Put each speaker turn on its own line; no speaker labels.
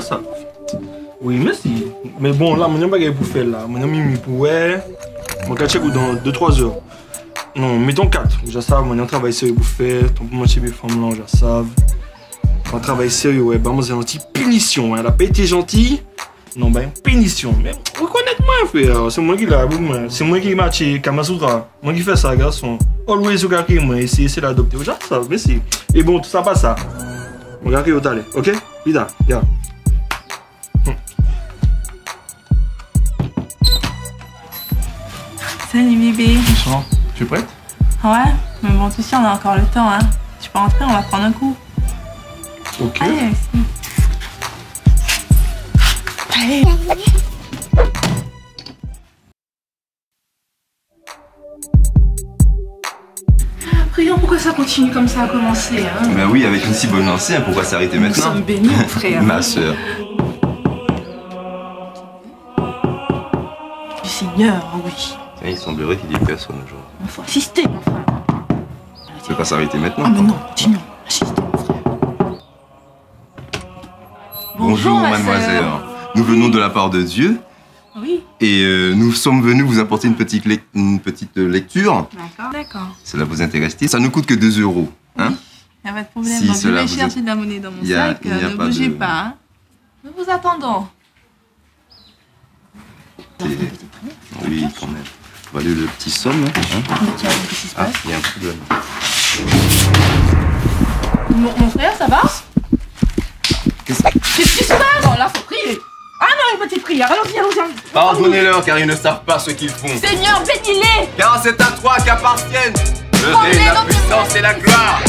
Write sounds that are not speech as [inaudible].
ça. Oui, merci. Mais bon, là, mon bagage pour faire là. Mon ami, pour ouais. Mon cas check dans 2-3 heures. Non, mettons 4. Je sais, mon travail sérieux pour faire. Ton pour moitié mes femmes là, je sais. Un travail sérieux, ouais. Bah, moi, c'est gentil. Punition, hein. Elle a pas été gentille. Non, ben, punition. Mais reconnaître-moi, frère. C'est moi qui l'a, c'est moi qui m'a acheté Kamasutra. Moi qui fais ça, garçon. Always, au gars qui m'a essayé d'adopter. Je sais, merci. Et bon, tout passe ça. Mon gars qui est au Vida, ya.
Salut bébé.
Bonsoir. Tu es prête?
Ouais, mais bon, tout sûr, on a encore le temps, hein. Tu peux rentrer, on va prendre un coup.
Ok.
Allez, Allez. Prions pourquoi ça continue comme ça à commencer, hein
Bah oui, avec une si bonne lancée, hein, pourquoi s'arrêter
Nous
maintenant
sommes bénis, mon frère. [laughs]
Ma sœur.
Du Seigneur, oui.
Il semblerait qu'il y ait personne aujourd'hui.
Il faut assister, mon frère.
Tu peux pas s'arrêter maintenant
Ah, mais non, continuons. Assister, mon frère.
Bonjour,
ma
mademoiselle. Nous venons de la part de Dieu
Oui,
et euh, nous sommes venus vous apporter une petite, une petite euh, lecture.
d'accord. D'accord.
Cela vous intéresse-t-il? Ça ne coûte que 2 euros. Hein?
Il a pas de problème.
Si
Donc, je
cela
vais
vous
chercher
est-
de la monnaie dans mon
a-
sac.
n'y a
ne
pas
bougez
de-
pas. hein. Nous vous attendons.
Et- Oui, quand même. On va aller le petit somme. Hein ah,
passe?
il y a un problème.
mon, mon frère, ça va?
Qu'est-ce
Qu'est-ce qui se passe? Petite prière. Allons-y, allons-y.
Pardonnez-leur car ils ne savent pas ce qu'ils font.
Seigneur, bénis-les
Car c'est à toi qu'appartiennent le règne, la puissance et la gloire.